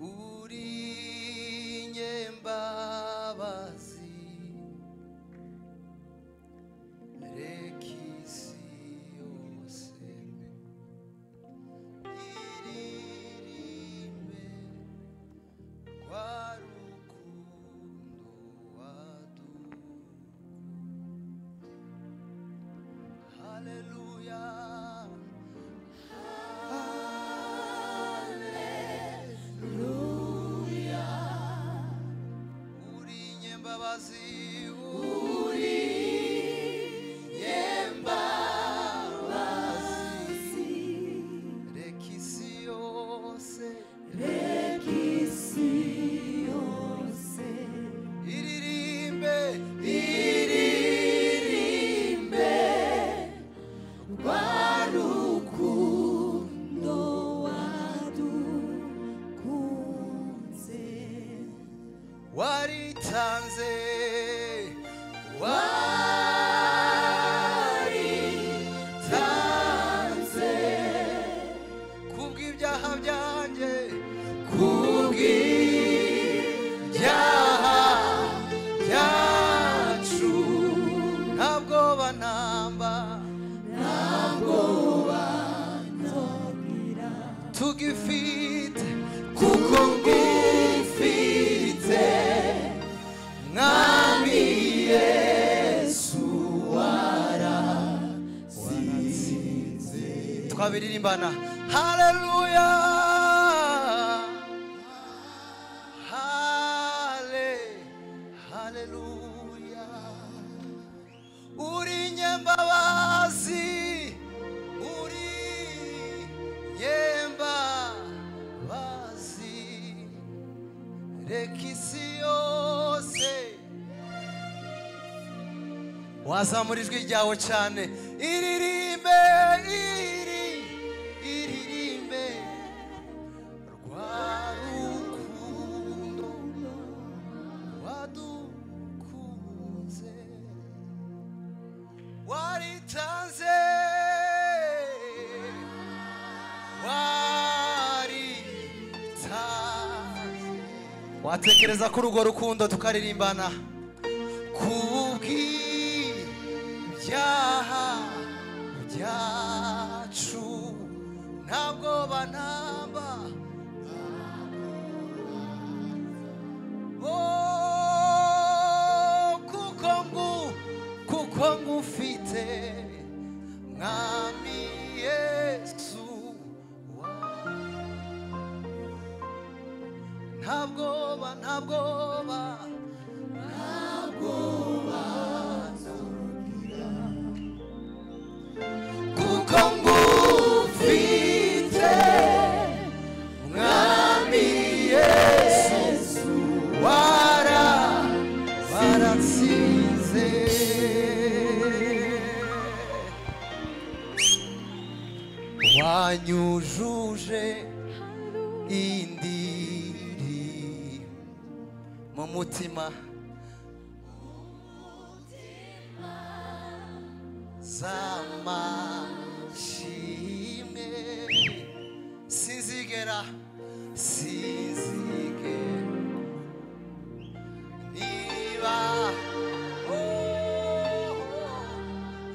uri nyembabazi rekisi isi yose iririmbe kwa rukundo waduha haleluya twabiririmbana hareruya hare hareruya uri nyembabazi uri nyembabazi reka isi yose wazamura ijwi ryawe cyane iririmbe watekereza ko urwo rukundo tukaririmbana kubw'ibyaha byacu ntabwo bana ntabwoba ntabwoba nzagira kuko ngufite wara indi mu mutima zamashime sinzigera sinzigera niba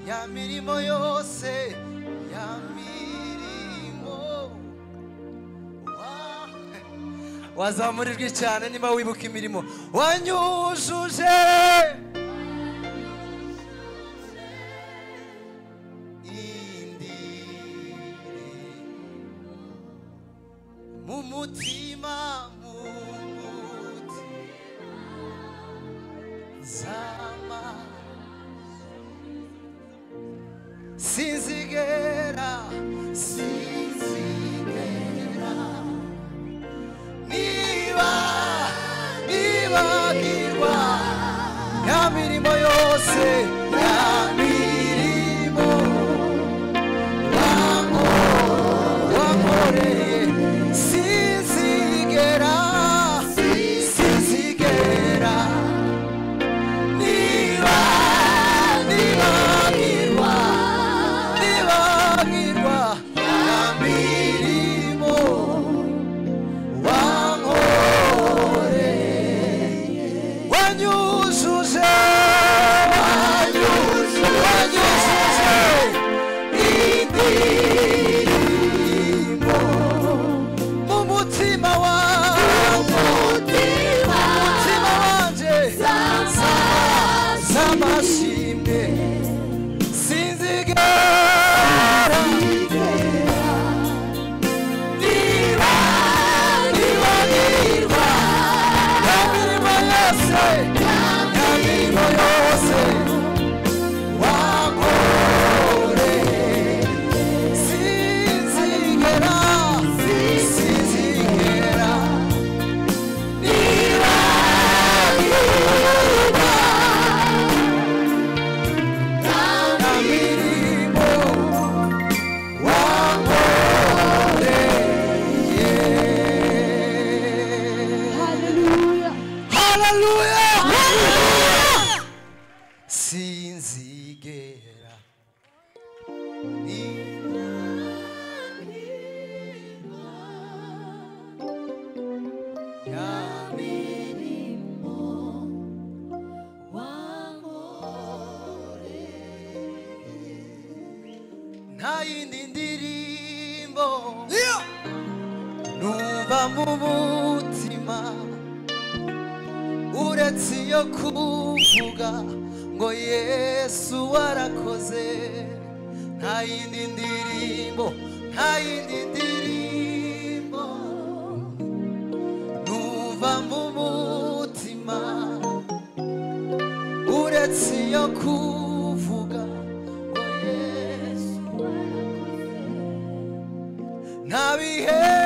ya mirimo yose wazamura cyane niba wibuka imirimo wanyujuje mu mutima você e é a mim. mu mutima uretse iyo kuvuga ngo yesu warakoze nta yindi ndirimbo nta yindi ndirimbo numva mu mutima uretse iyo kuvuga ngo yesu warakoze nta bihe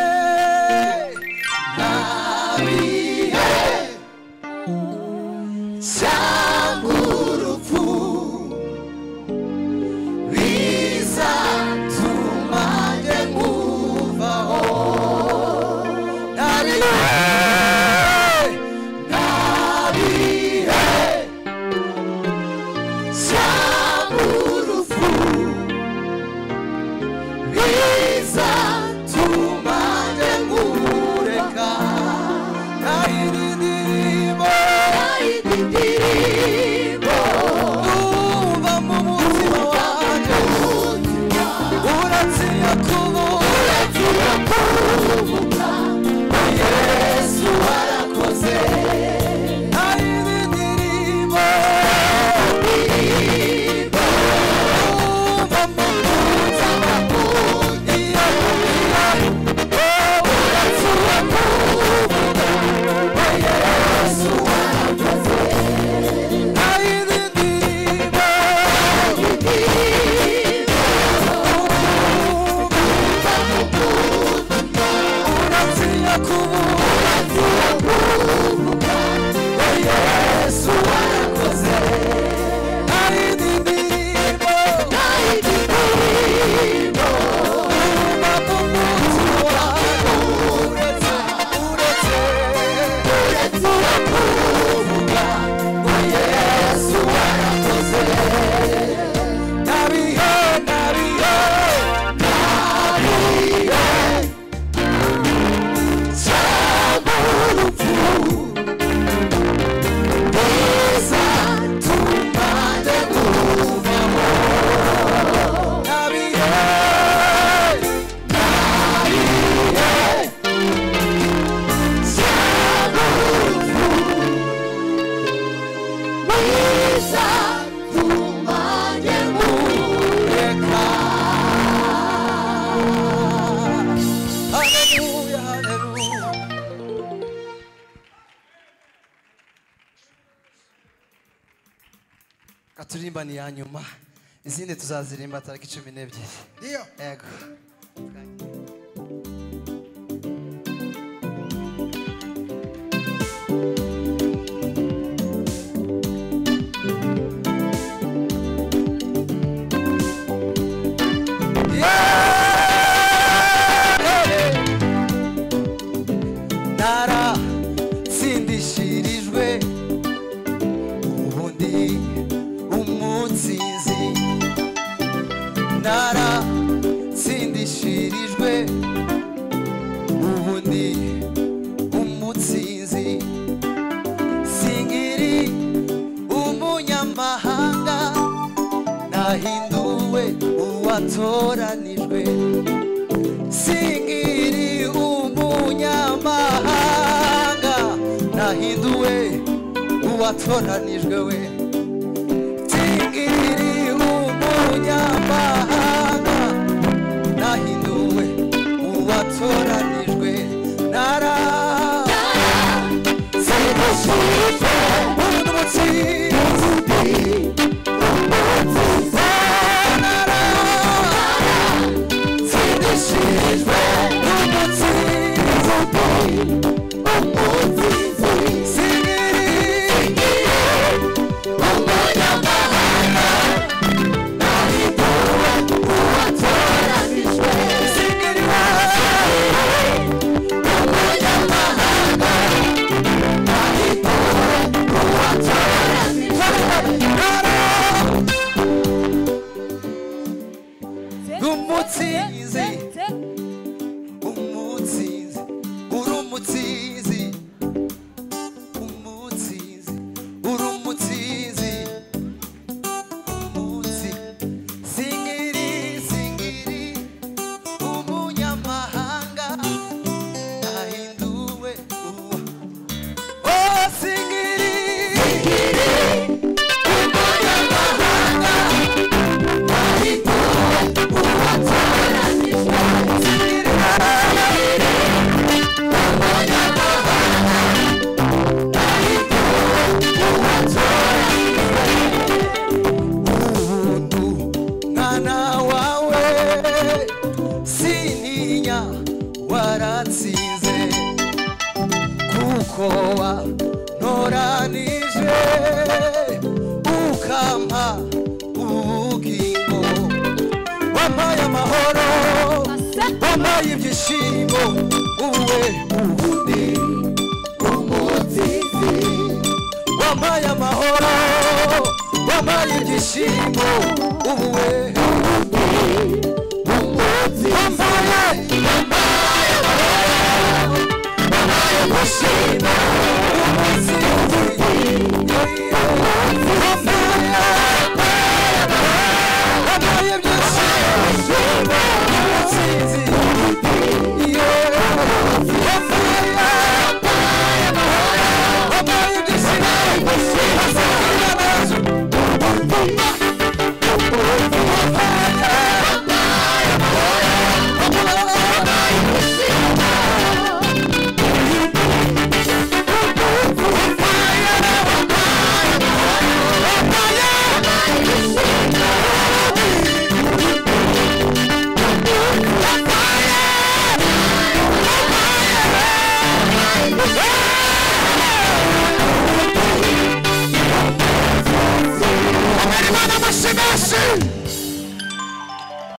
turirimba ni iya nyuma izindi tuzazirimba tariki cumi n'ebyiri yego hinduwe uwatoranijwe singiri umunyamahanga nahinduwe uwatoranijwe we singiri umunyamahanga wampaye amahoro wampaye ibyishimo uwe ubundi umutsizi wampaye amahoro wampaye ibyishimo uwe ubundi umutsizi wampaye amahoro wampaye ibyishimo